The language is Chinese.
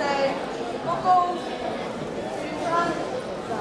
四鞠躬，转身走。